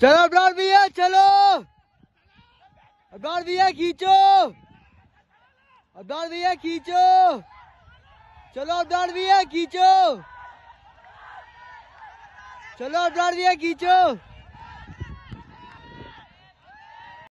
चलो अबरार भैया, चलो। अबरार भैया, खींचो। अबरार भैया, खींचो। चलो अबरार भैया, खींचो। चलो अबरार भैया, खींचो।